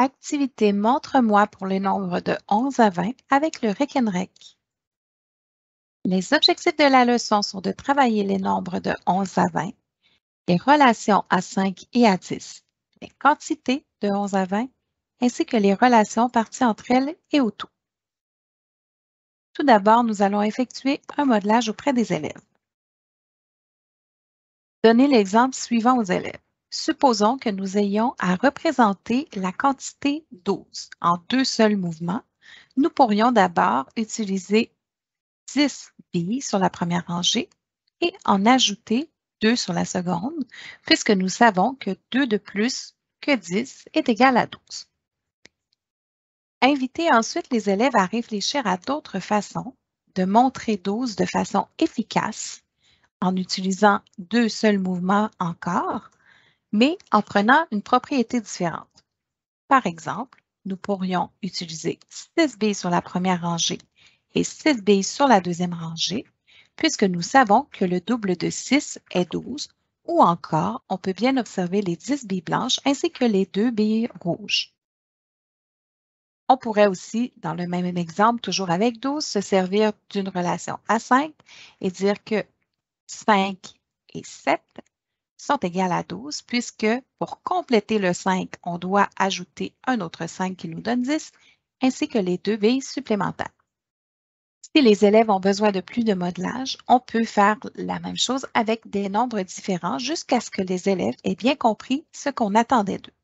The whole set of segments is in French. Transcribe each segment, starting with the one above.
Activité Montre-moi pour les nombres de 11 à 20 avec le Rekenrek. Les objectifs de la leçon sont de travailler les nombres de 11 à 20, les relations à 5 et à 10, les quantités de 11 à 20, ainsi que les relations parties entre elles et au tout. Tout d'abord, nous allons effectuer un modelage auprès des élèves. Donnez l'exemple suivant aux élèves. Supposons que nous ayons à représenter la quantité 12 en deux seuls mouvements. Nous pourrions d'abord utiliser 10 billes sur la première rangée et en ajouter 2 sur la seconde, puisque nous savons que 2 de plus que 10 est égal à 12. Invitez ensuite les élèves à réfléchir à d'autres façons de montrer 12 de façon efficace en utilisant deux seuls mouvements encore mais en prenant une propriété différente. Par exemple, nous pourrions utiliser 6 billes sur la première rangée et 6 billes sur la deuxième rangée, puisque nous savons que le double de 6 est 12, ou encore, on peut bien observer les 10 billes blanches ainsi que les deux billes rouges. On pourrait aussi, dans le même exemple, toujours avec 12, se servir d'une relation à 5 et dire que 5 et 7 sont égales à 12 puisque pour compléter le 5, on doit ajouter un autre 5 qui nous donne 10 ainsi que les deux billes supplémentaires. Si les élèves ont besoin de plus de modelage, on peut faire la même chose avec des nombres différents jusqu'à ce que les élèves aient bien compris ce qu'on attendait d'eux.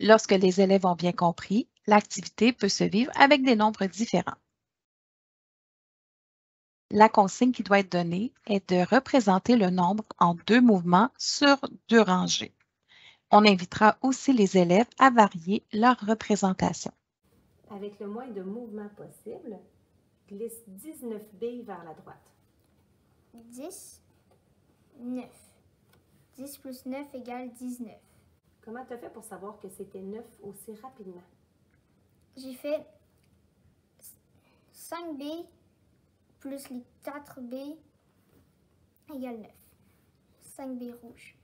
Lorsque les élèves ont bien compris, l'activité peut se vivre avec des nombres différents la consigne qui doit être donnée est de représenter le nombre en deux mouvements sur deux rangées. On invitera aussi les élèves à varier leur représentation. Avec le moins de mouvements possible, glisse 19 billes vers la droite. 10, 9. 10 plus 9 égale 19. Comment tu as fait pour savoir que c'était 9 aussi rapidement? J'ai fait 5 billes plus les 4 B égale 9. 5 B rouges.